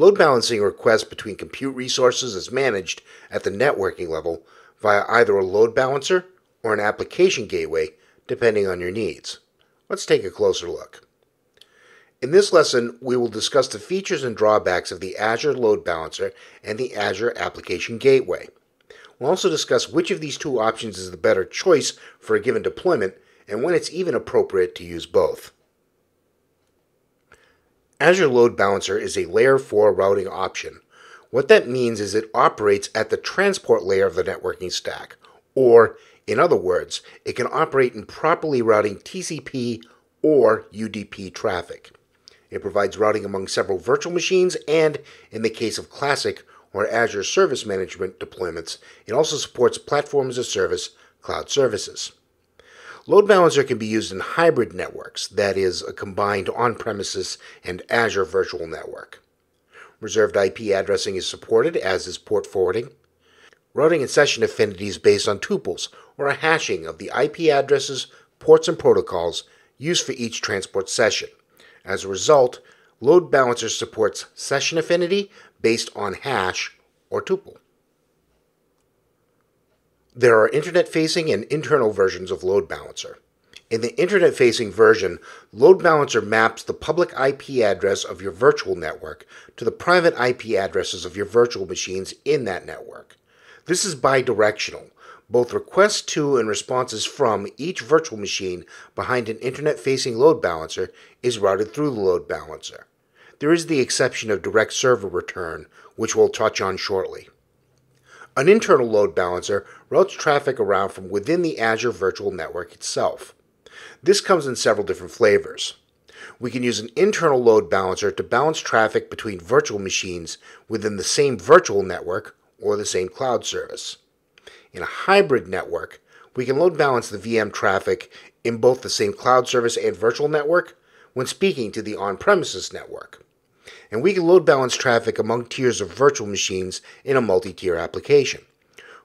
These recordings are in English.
Load balancing requests between compute resources is managed at the networking level via either a load balancer or an application gateway, depending on your needs. Let's take a closer look. In this lesson, we will discuss the features and drawbacks of the Azure Load Balancer and the Azure Application Gateway. We'll also discuss which of these two options is the better choice for a given deployment and when it's even appropriate to use both. Azure Load Balancer is a layer 4 routing option. What that means is it operates at the transport layer of the networking stack, or, in other words, it can operate in properly routing TCP or UDP traffic. It provides routing among several virtual machines and, in the case of Classic or Azure Service Management deployments, it also supports Platform as a Service cloud services. Load Balancer can be used in hybrid networks, that is, a combined on premises and Azure virtual network. Reserved IP addressing is supported, as is port forwarding. Routing and session affinity is based on tuples, or a hashing of the IP addresses, ports, and protocols used for each transport session. As a result, Load Balancer supports session affinity based on hash or tuple. There are internet facing and internal versions of Load Balancer. In the internet facing version, Load Balancer maps the public IP address of your virtual network to the private IP addresses of your virtual machines in that network. This is bidirectional. Both requests to and responses from each virtual machine behind an internet facing load balancer is routed through the load balancer. There is the exception of direct server return, which we'll touch on shortly. An internal load balancer routes traffic around from within the Azure Virtual Network itself. This comes in several different flavors. We can use an internal load balancer to balance traffic between virtual machines within the same virtual network or the same cloud service. In a hybrid network, we can load balance the VM traffic in both the same cloud service and virtual network when speaking to the on premises network and we can load balance traffic among tiers of virtual machines in a multi-tier application.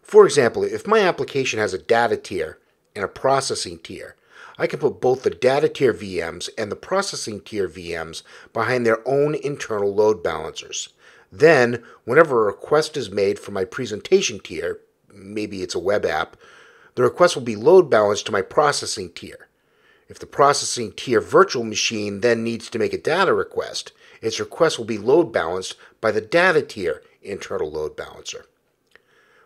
For example, if my application has a data tier and a processing tier, I can put both the data tier VMs and the processing tier VMs behind their own internal load balancers. Then, whenever a request is made for my presentation tier, maybe it's a web app, the request will be load balanced to my processing tier. If the processing tier virtual machine then needs to make a data request, its request will be load balanced by the data tier internal load balancer.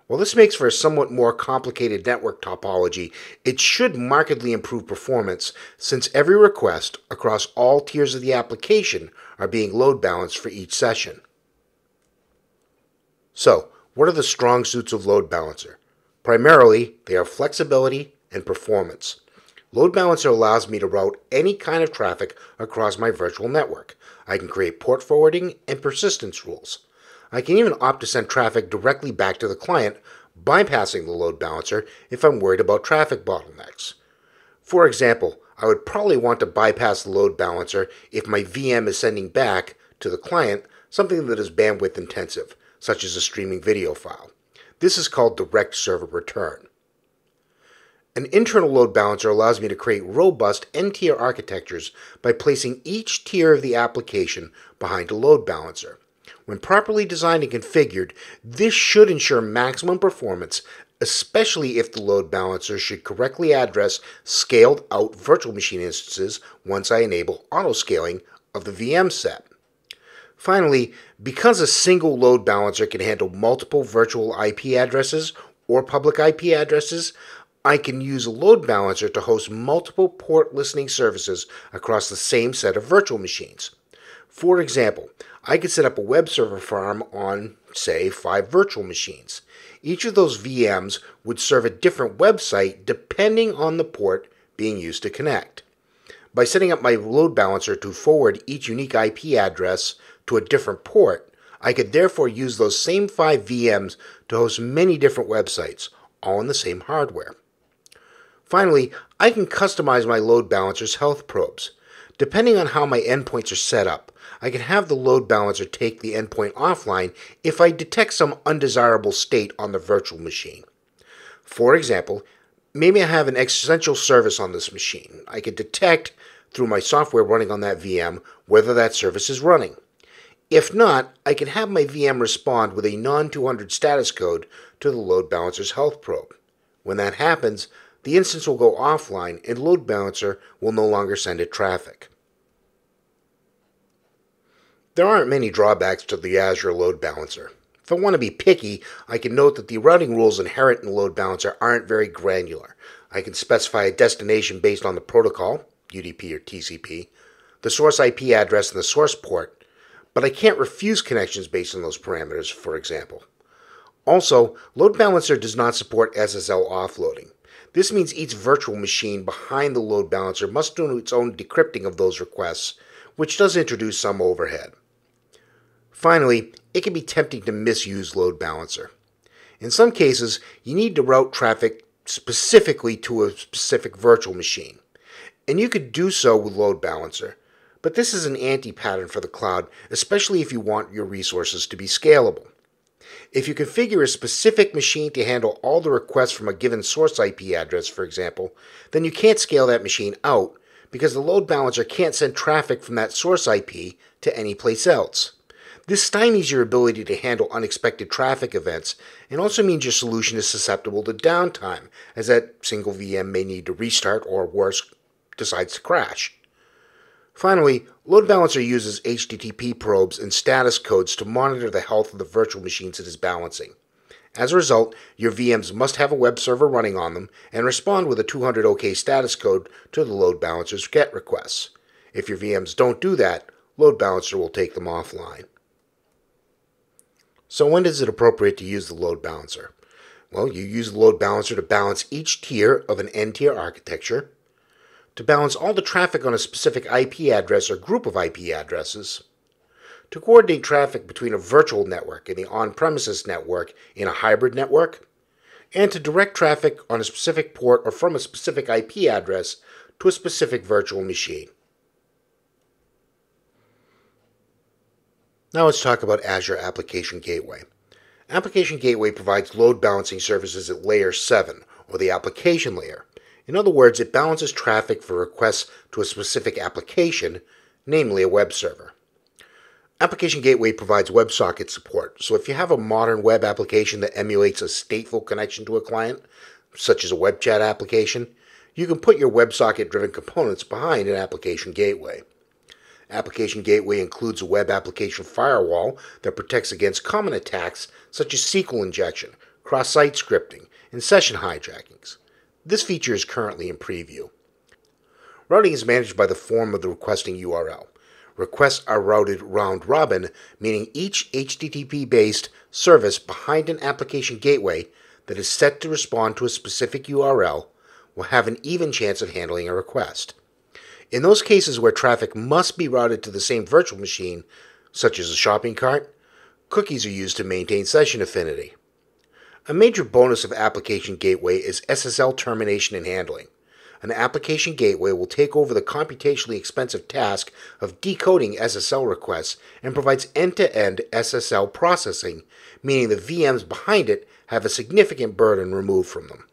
While this makes for a somewhat more complicated network topology, it should markedly improve performance since every request across all tiers of the application are being load balanced for each session. So, what are the strong suits of load balancer? Primarily, they are flexibility and performance. Load Balancer allows me to route any kind of traffic across my virtual network. I can create port forwarding and persistence rules. I can even opt to send traffic directly back to the client, bypassing the load balancer if I'm worried about traffic bottlenecks. For example, I would probably want to bypass the load balancer if my VM is sending back to the client something that is bandwidth intensive, such as a streaming video file. This is called direct server return. An internal load balancer allows me to create robust N-tier architectures by placing each tier of the application behind a load balancer. When properly designed and configured, this should ensure maximum performance, especially if the load balancer should correctly address scaled out virtual machine instances once I enable auto-scaling of the VM set. Finally, because a single load balancer can handle multiple virtual IP addresses or public IP addresses, I can use a load balancer to host multiple port listening services across the same set of virtual machines. For example, I could set up a web server farm on, say, five virtual machines. Each of those VMs would serve a different website depending on the port being used to connect. By setting up my load balancer to forward each unique IP address to a different port, I could therefore use those same five VMs to host many different websites, all on the same hardware. Finally, I can customize my load balancer's health probes. Depending on how my endpoints are set up, I can have the load balancer take the endpoint offline if I detect some undesirable state on the virtual machine. For example, maybe I have an essential service on this machine. I can detect through my software running on that VM whether that service is running. If not, I can have my VM respond with a non 200 status code to the load balancer's health probe. When that happens, the instance will go offline and load balancer will no longer send it traffic. There aren't many drawbacks to the Azure load balancer. If I want to be picky, I can note that the routing rules inherent in load balancer aren't very granular. I can specify a destination based on the protocol, UDP or TCP, the source IP address and the source port, but I can't refuse connections based on those parameters, for example. Also, load balancer does not support SSL offloading. This means each virtual machine behind the load balancer must do its own decrypting of those requests, which does introduce some overhead. Finally, it can be tempting to misuse load balancer. In some cases, you need to route traffic specifically to a specific virtual machine. And you could do so with load balancer. But this is an anti-pattern for the cloud, especially if you want your resources to be scalable. If you configure a specific machine to handle all the requests from a given source IP address, for example, then you can't scale that machine out because the load balancer can't send traffic from that source IP to any place else. This stymies your ability to handle unexpected traffic events and also means your solution is susceptible to downtime, as that single VM may need to restart or worse, decides to crash. Finally, Load Balancer uses HTTP probes and status codes to monitor the health of the virtual machines it is balancing. As a result, your VMs must have a web server running on them and respond with a 200 OK status code to the load balancer's GET requests. If your VMs don't do that, Load Balancer will take them offline. So when is it appropriate to use the load balancer? Well, you use the load balancer to balance each tier of an n-tier architecture, to balance all the traffic on a specific IP address or group of IP addresses, to coordinate traffic between a virtual network and the on-premises network in a hybrid network, and to direct traffic on a specific port or from a specific IP address to a specific virtual machine. Now let's talk about Azure Application Gateway. Application Gateway provides load balancing services at layer 7, or the application layer. In other words, it balances traffic for requests to a specific application, namely a web server. Application Gateway provides WebSocket support, so if you have a modern web application that emulates a stateful connection to a client, such as a web chat application, you can put your WebSocket driven components behind an Application Gateway. Application Gateway includes a web application firewall that protects against common attacks such as SQL injection, cross site scripting, and session hijackings. This feature is currently in preview. Routing is managed by the form of the requesting URL. Requests are routed round robin, meaning each HTTP based service behind an application gateway that is set to respond to a specific URL will have an even chance of handling a request. In those cases where traffic must be routed to the same virtual machine, such as a shopping cart, cookies are used to maintain session affinity. A major bonus of Application Gateway is SSL termination and handling. An application gateway will take over the computationally expensive task of decoding SSL requests and provides end to end SSL processing, meaning the VMs behind it have a significant burden removed from them.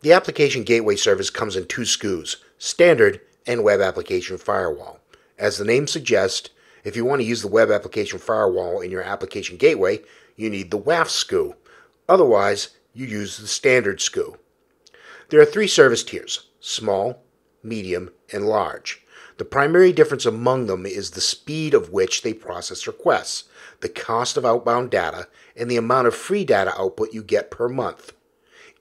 The Application Gateway service comes in two SKUs, Standard and Web Application Firewall. As the name suggests, if you want to use the Web Application Firewall in your Application Gateway, you need the WAF SKU. Otherwise, you use the Standard SKU. There are three service tiers, small, medium, and large. The primary difference among them is the speed of which they process requests, the cost of outbound data, and the amount of free data output you get per month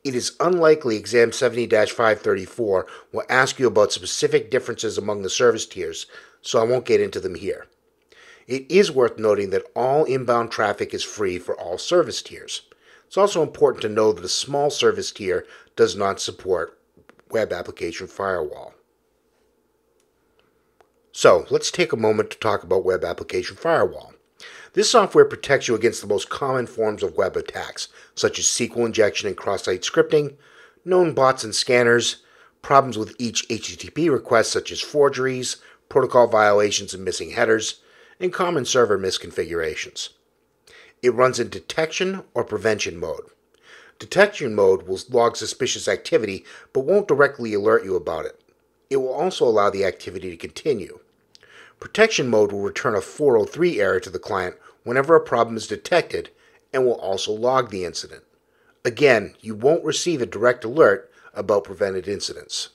it is unlikely Exam 70 534 will ask you about specific differences among the service tiers, so I won't get into them here. It is worth noting that all inbound traffic is free for all service tiers. It's also important to know that a small service tier does not support Web Application Firewall. So, let's take a moment to talk about Web Application Firewall. This software protects you against the most common forms of web attacks, such as SQL injection and cross-site scripting, known bots and scanners, problems with each HTTP request such as forgeries, protocol violations and missing headers, and common server misconfigurations. It runs in detection or prevention mode. Detection mode will log suspicious activity but won't directly alert you about it. It will also allow the activity to continue. Protection mode will return a 403 error to the client whenever a problem is detected and will also log the incident. Again, you won't receive a direct alert about prevented incidents.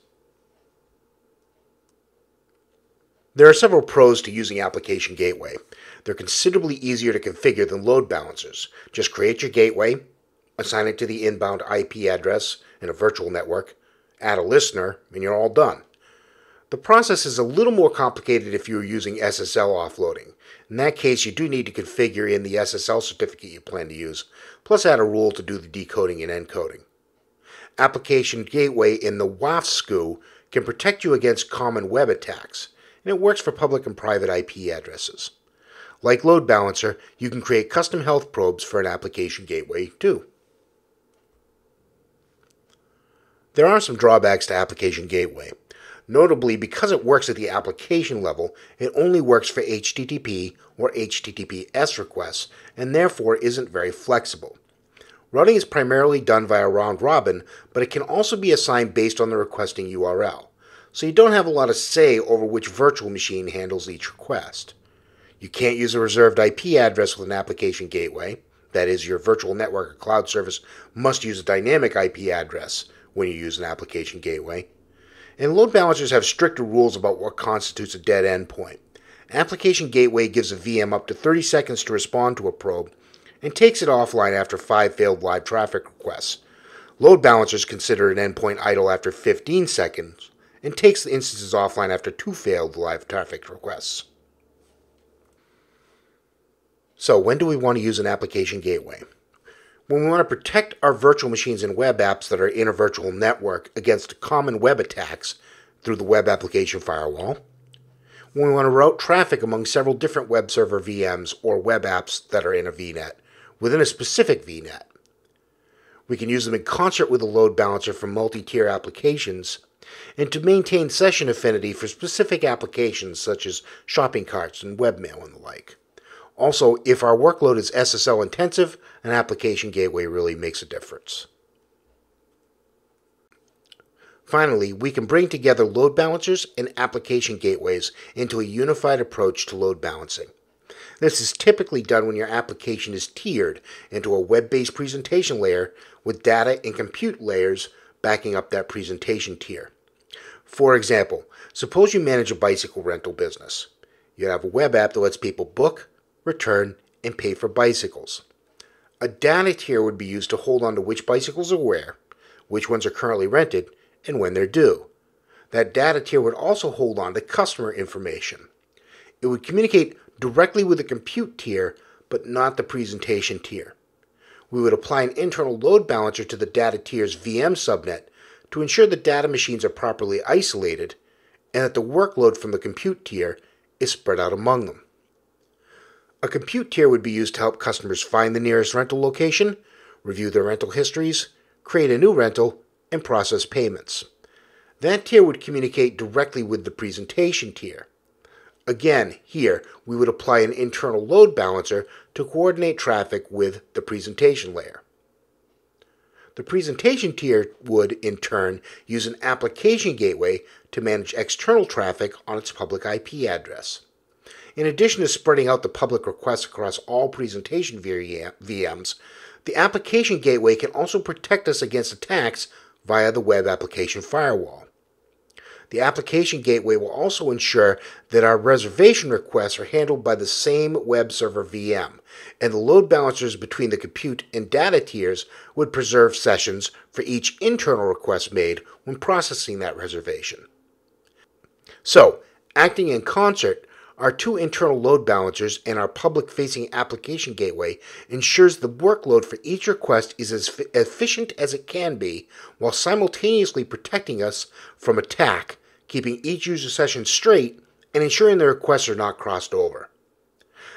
There are several pros to using Application Gateway. They're considerably easier to configure than load balancers. Just create your gateway, assign it to the inbound IP address in a virtual network, add a listener, and you're all done. The process is a little more complicated if you're using SSL offloading. In that case, you do need to configure in the SSL certificate you plan to use, plus add a rule to do the decoding and encoding. Application Gateway in the WAF SKU can protect you against common web attacks and it works for public and private IP addresses. Like Load Balancer, you can create custom health probes for an application gateway too. There are some drawbacks to Application Gateway. Notably, because it works at the application level, it only works for HTTP or HTTPS requests and therefore isn't very flexible. Routing is primarily done via round robin, but it can also be assigned based on the requesting URL so you don't have a lot of say over which virtual machine handles each request. You can't use a reserved IP address with an application gateway. That is, your virtual network or cloud service must use a dynamic IP address when you use an application gateway. And load balancers have stricter rules about what constitutes a dead endpoint. Application Gateway gives a VM up to 30 seconds to respond to a probe and takes it offline after five failed live traffic requests. Load balancers consider an endpoint idle after 15 seconds, and takes the instances offline after two failed live traffic requests. So, when do we want to use an application gateway? When we want to protect our virtual machines and web apps that are in a virtual network against common web attacks through the web application firewall. When we want to route traffic among several different web server VMs or web apps that are in a VNet within a specific VNet. We can use them in concert with a load balancer for multi tier applications and to maintain session affinity for specific applications such as shopping carts and webmail and the like. Also, if our workload is SSL intensive, an application gateway really makes a difference. Finally, we can bring together load balancers and application gateways into a unified approach to load balancing. This is typically done when your application is tiered into a web based presentation layer with data and compute layers backing up that presentation tier. For example, suppose you manage a bicycle rental business. You have a web app that lets people book, return, and pay for bicycles. A data tier would be used to hold on to which bicycles are where, which ones are currently rented, and when they're due. That data tier would also hold on to customer information. It would communicate directly with the compute tier, but not the presentation tier we would apply an internal load balancer to the data tier's VM subnet to ensure the data machines are properly isolated and that the workload from the compute tier is spread out among them. A compute tier would be used to help customers find the nearest rental location, review their rental histories, create a new rental, and process payments. That tier would communicate directly with the presentation tier. Again, here we would apply an internal load balancer to coordinate traffic with the presentation layer. The presentation tier would, in turn, use an application gateway to manage external traffic on its public IP address. In addition to spreading out the public requests across all presentation VMs, the application gateway can also protect us against attacks via the web application firewall. The application gateway will also ensure that our reservation requests are handled by the same web server VM, and the load balancers between the compute and data tiers would preserve sessions for each internal request made when processing that reservation. So, acting in concert, our two internal load balancers and our public facing application gateway ensures the workload for each request is as efficient as it can be while simultaneously protecting us from attack keeping each user session straight and ensuring the requests are not crossed over.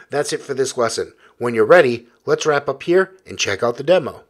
That's it for this lesson. When you're ready, let's wrap up here and check out the demo.